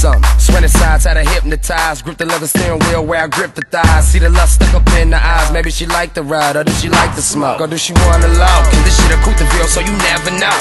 something. Swing sides, had her hypnotized. Grip the leather steering wheel where I grip the thighs. See the lust stuck up in the eyes. Maybe she like the ride, or does she like the smoke? Or does she wanna love? Cause this shit a feel so you never know.